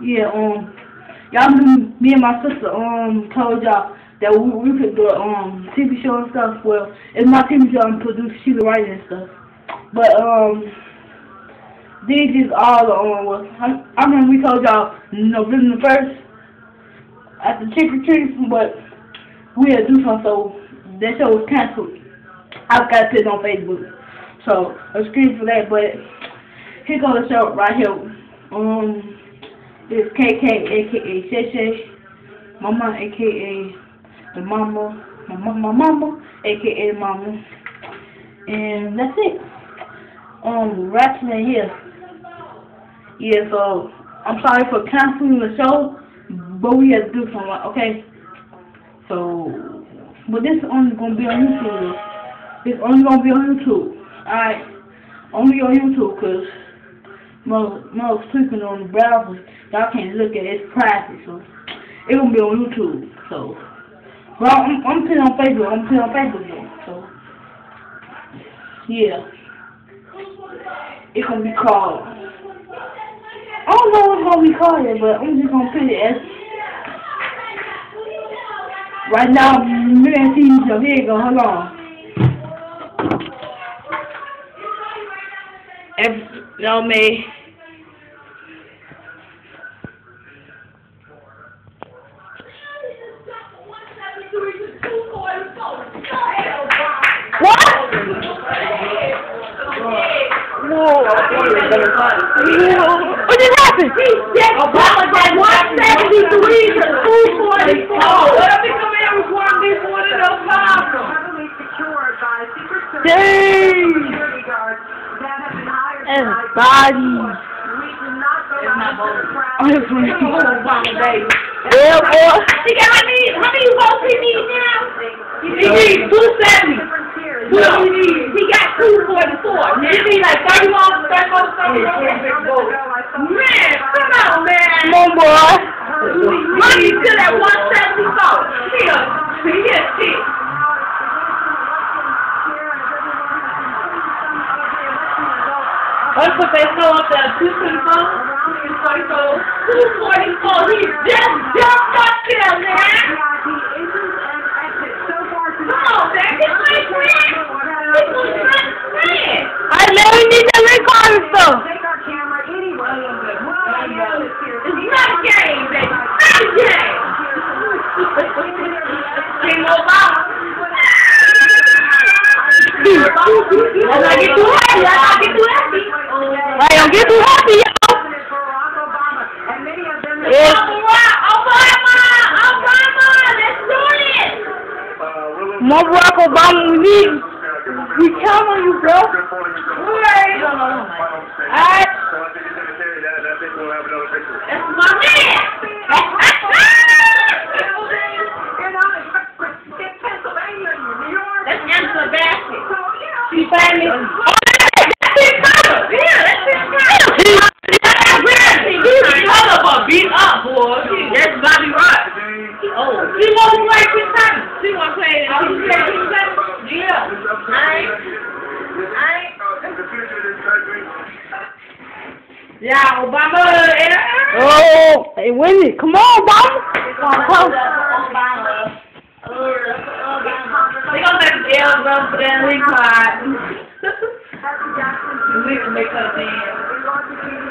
Yeah, um, y'all me and my sister um told y'all that we, we could do um TV show and stuff. Well, it's my TV show and produce, she the writing and stuff. But um, these is all um was I, I remember we told y'all November the first at the trick or treat, but we had to do something, so that show was canceled. I've got it on Facebook, so excuse for that. But here goes the show right here. Um. It's KK, aka Mama, aka the Mama, my, my Mama, aka Mama, and that's it. Um, Ratchet here. Yeah, so I'm sorry for canceling the show, but we had to do something. Okay, so but this is only gonna be on YouTube. It's only gonna be on YouTube. Alright, only on YouTube, cause most most clicking on the browser, y'all can't look at it. It's private, so it gonna be on YouTube. So, well, I'm I'm putting on Facebook. I'm putting on Facebook again. So, yeah, it's gonna be called. I don't know what's gonna be called yet, but I'm just gonna put it as. Right now, me and see so here you. Hold on. If no me. Dang. And body. I'm Yeah, boy. He got how many, how many votes he need now? He needs 270. What do he need? He got 244. He need like 30 more, 30 more, 30 more. Man, come on, man. Come on, boy. Money to that 174. Here, here, here. That's what they throw up there, 224? 244. He just jumped up there, man. Come on, man. Get my friend. Get my friend. I we need to record stuff. It's not a game, baby. Not a game. King Obama. I don't get too happy. Obama, Obama, Obama, let's do it. More Barack Obama, we need. We count on you, bro. Alright. Alright. That's my man. Yeah, Obama. Yeah. Oh, hey, Wendy, come on, Obama. Come. We gonna let the go for that leak pot. We can make dance.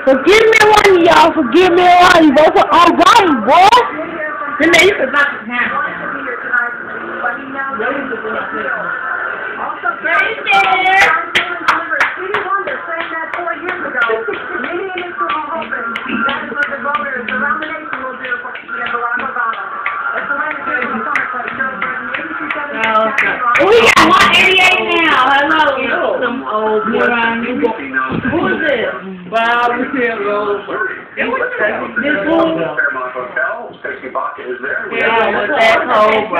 Forgive me one, y'all. Forgive me one. Vote for Obama, boy. Then they used to knock his hand Who is it? Bob Hill. This one? Yeah, what's that called?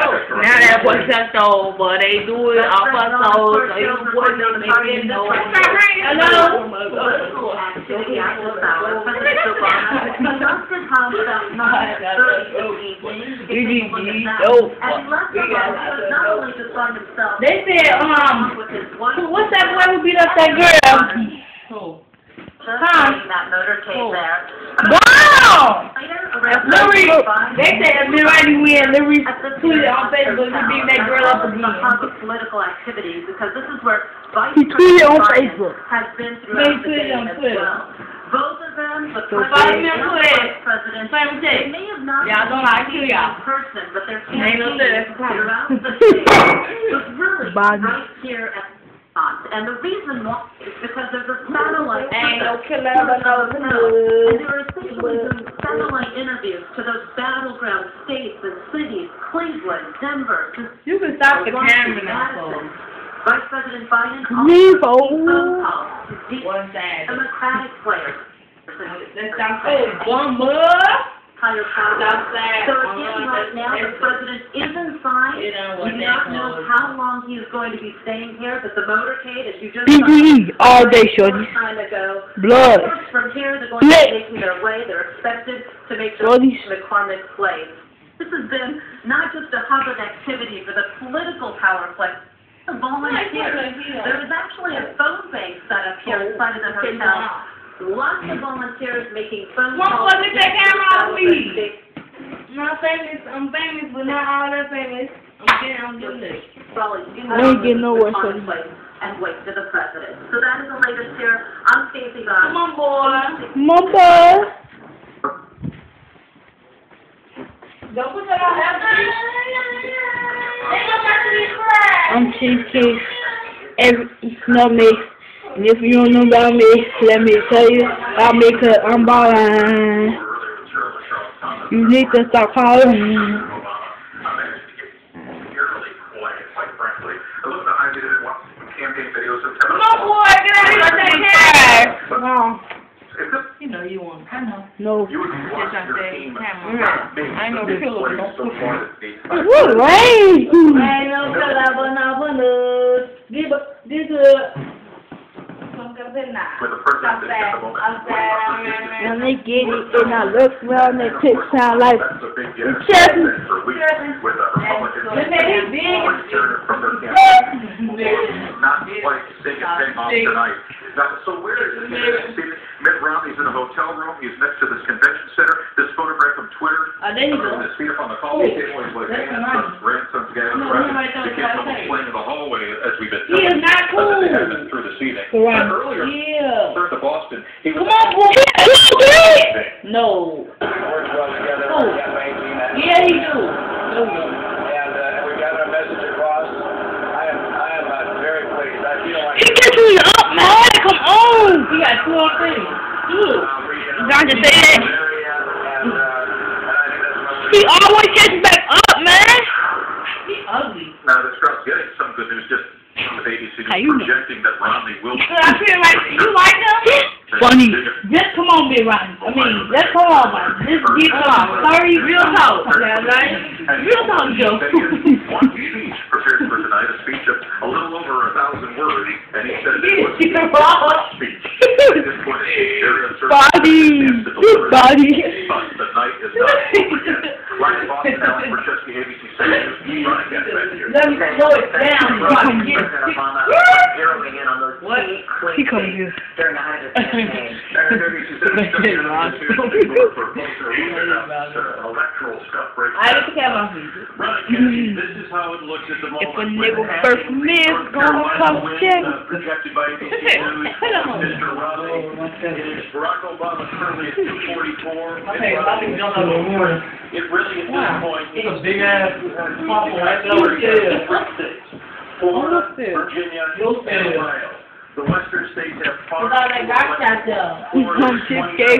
Now that was just over. They do it off us souls. So you wouldn't make it know. Hello? They said, um, what's that boy who beat up that girl? Huh? That motorcade Oh. there. Wow. Larry, they said if Larry win, Larry tweeted on Facebook to beat that girl up again. Of political activity because this is where Vice He on President Facebook. Has been He throughout the tweeted day as well. Both of them, the So president the tweeted. vice president, Same they thing. may have not Y'all don't like been to, y'all. in person, but their Ain't no campaign sense, throughout the state was really Biden. right here at the spot. And the reason why is because there's a satellite. Ain't no system. killer, but no And good. they were essentially doing satellite interviews to those battleground states and cities, Cleveland, Denver, You can stop the camera now, folks. Vice President Biden Leave, also oh. phone calls to deep One side. Democratic players. Let's stop saying. Higher power. Stop saying So again, right now, the president is inside. You know We do not know how long he is going to be staying here, but the motorcade, as you just PPE all day, shorty. Some time ago. Blood. From here, they're going to be making their way. They're expected to make their way to McCormick Place. This has been not just a hub of activity for the political power play. The volunteers. There is actually a phone bank set up here inside of the oh, hotel. Lots of volunteers making phone One calls. more, look that camera off me. I'm not famous. I'm famous, but not all that famous. I'm getting, I'm getting this. Probably do I ain't getting nowhere, McCormick shorty. Place And wait for the president. So that is the latest here. I'm Stacey Come Bond. on, boy. Mama. Don't put that on I'm Cheesecake. Every, know me. And if you don't know about me, let me tell you about me, cause I'm ballin'. You need to stop calling. Come on, boy. Get out of here. Take care. No. You know you want. I know. No. You would Just watch like your that team camera. make I ain't no this killer, play no so far this season. What rain? Ain't no killer, but no bonus. This, this good. Come get it now. With the president Stop at that. the moment. I'm sad. When they get it and I look around, they pick sound like That's a big It's yes. just- For weeks with the Republicans. Look at his big. Volunteering from their campaign. Not like sing and sing off tonight. Now, so where is this? See, Mitt Romney's in a hotel room. He's next to this convention center. This photograph from Twitter. Oh, there you go. Uh, His feet up on the coffee table. He's like, That's grandson's, grandson's gathering No, around. nobody told The me kids what I almost said. playing in the hallway as we've been He is not uh, that they have cool. been through this evening. Right. But earlier, Yeah. third to Boston, he was Come on, boy. No. Works well together Oh. our campaign team. And, Yeah, he do. No, no. and, uh, and we got our message across. I am, I am uh, very pleased. I feel like. He gets me up, man. Come on. He got two or three. Good. Don't just say that. And, and I think that's what He always gets back up, man. He ugly. Now, this crowd's getting some good news just with ABC How News know? projecting that Romney will. I feel like you like him. Funny. Just come on, Big Ron. I mean, let's come on, man. Just get on. Sorry, real talk. Yeah, right? Real talk, Joe. That he has one speech prepared for tonight, a speech of a little over a thousand words, and he said it was Body. Yes, to deliver it. Body. The night is not over yet. Ryan Boston, Alan Brzezinski, ABC 7 News, running against that here. Let me slow it down. Rock. Get zeroing in on those What? He comes days here. during the height of the campaign. And ABC 7 News, for a closer look at electoral stuff breaking I down. get the camera off me. This is how it looks at the If a moment. nigga first Haskins miss, gonna come check. uh, Projected by Mr. Romney. It is Barack Obama currently at two forty-four. Okay, I think y'all have a warning. It really at this point. It's a big ass pop right Three there. states. Florida, What's this? Virginia, What's and this? Ohio. The western states have five. With all that got shot there. Florida I'm with just 29, gay.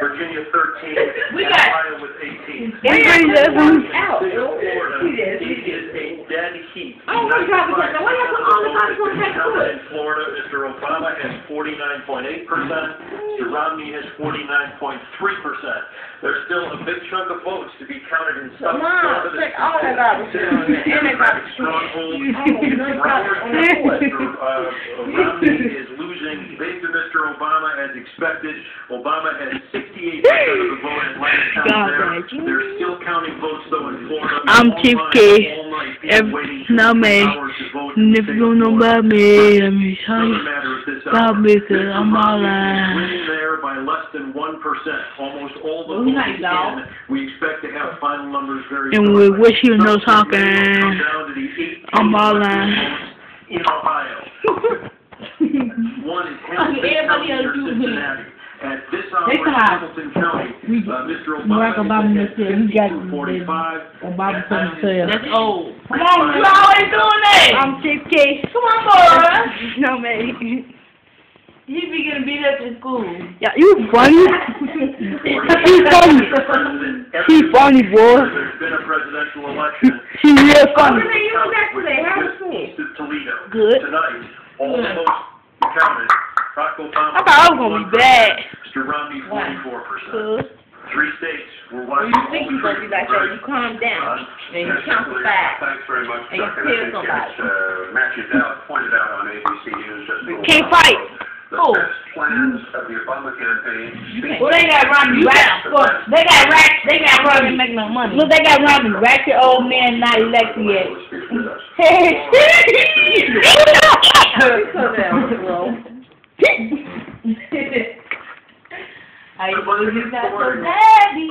Virginia thirteen, We got- Ohio with eighteen. Everybody does one. Out. Florida, He did. it is a dead heat. Oh, my God, because why you put all the time on that foot? In Florida, Mr. Obama has forty-nine point eight percent, Mr. Romney has forty-nine point three percent. There's still a big chunk of votes to be counted in South Come on, Florida. check all that garbage in on there. And they got the Stronghold. No, it's not on the foot. Mr. uh, Romney is losing big to Mr. Obama as expected. Obama has sixty-eight percent of the vote in last count there. Reggie. They're still counting votes though in Florida. I'm All Chief night, K. all night, people Every- waiting now, for man. hours to vote in And if you don't know about me, let me tell you matter if this about hour. me, cause I'm all Romney is there there by less than 1%. Almost all the votes nice, in. We expect to have final numbers very And we wish you no Some states may talking. come down to the 18 I'm all in. In Ohio. One in Hamilton Everybody County else or do it. Cincinnati. At this hour They in. Hamilton County, uh, Mr. Barack Obama Obama is at said he got 52.45. Obama That told is- That's old. Come on, You always doing that. I'm Chief K. Come on, boy. No, man. You be getting beat up in school. Yeah, you funny. She funny. She funny, boy. There's been a presidential election. She real funny. What you was yesterday? How was it? to Toledo. Good. Tonight, all the votes counted. Barack Obama. I thought I was gonna be bad. Mr. Romney, forty-four percent. Good. Three states were Well, watching. you think you're gonna be like that? You calm down and you count to five. Thanks very much, And you And kill I think somebody. it's, uh, Matthew Dowd pointed out on ABC News just a Can't fight. ago, The Who? best plans of the Obama campaign. Well, they got Romney Ratchet. Well, they got Ratchet. They got Romney make no money. Look, they got Romney, ratchet old man not elected yet. How you doing? You got so daddy.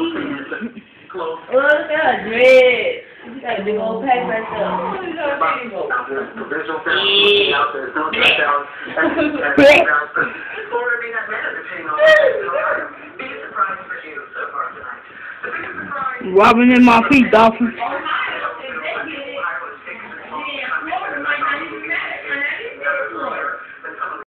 Close. Oh, look at her dread. You got a big old pack right there. Oh, you got a big old. Provisional balance out there, no shutdown. And- and- Florida may not matter depending on biggest surprise for you so far tonight. The biggest surprise Rubbing in my feet, dolphin. My